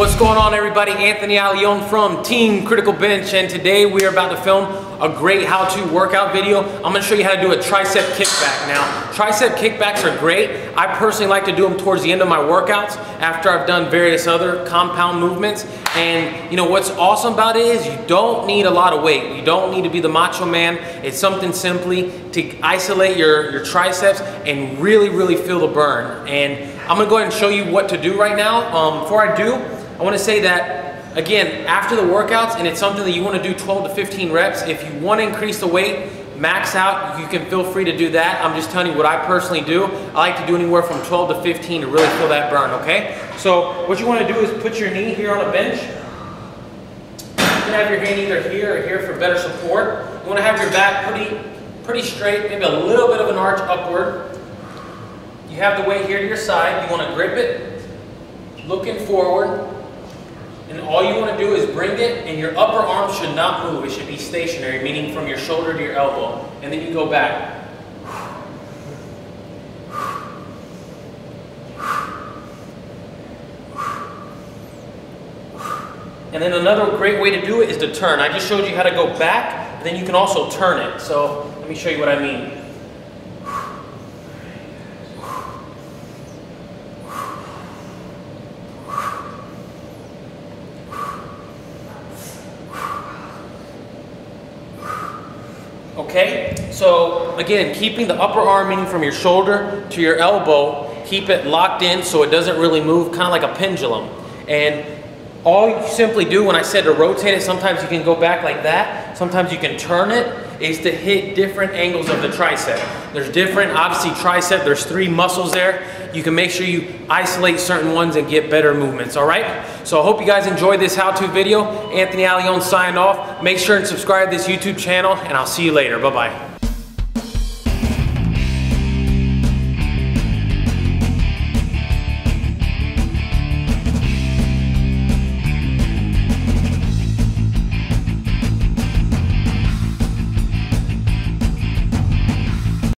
What's going on everybody? Anthony Allione from Team Critical Bench and today we are about to film a great how-to workout video. I'm gonna show you how to do a tricep kickback. Now, tricep kickbacks are great. I personally like to do them towards the end of my workouts after I've done various other compound movements. And you know, what's awesome about it is you don't need a lot of weight. You don't need to be the macho man. It's something simply to isolate your, your triceps and really, really feel the burn. And I'm gonna go ahead and show you what to do right now. Um, before I do, I want to say that, again, after the workouts, and it's something that you want to do 12 to 15 reps, if you want to increase the weight, max out, you can feel free to do that. I'm just telling you what I personally do. I like to do anywhere from 12 to 15 to really feel that burn, okay? So what you want to do is put your knee here on a bench. You can have your hand either here or here for better support. You want to have your back pretty, pretty straight, maybe a little bit of an arch upward. You have the weight here to your side. You want to grip it, looking forward, and all you want to do is bring it, and your upper arm should not move. It should be stationary, meaning from your shoulder to your elbow. And then you go back. And then another great way to do it is to turn. I just showed you how to go back, then you can also turn it. So let me show you what I mean. Okay, so again, keeping the upper arm meaning from your shoulder to your elbow, keep it locked in so it doesn't really move, kind of like a pendulum. And all you simply do when I said to rotate it, sometimes you can go back like that, sometimes you can turn it, is to hit different angles of the tricep. There's different, obviously tricep, there's three muscles there. You can make sure you isolate certain ones and get better movements, all right? So I hope you guys enjoyed this how-to video. Anthony Allione signed off. Make sure and subscribe to this YouTube channel, and I'll see you later. Bye-bye.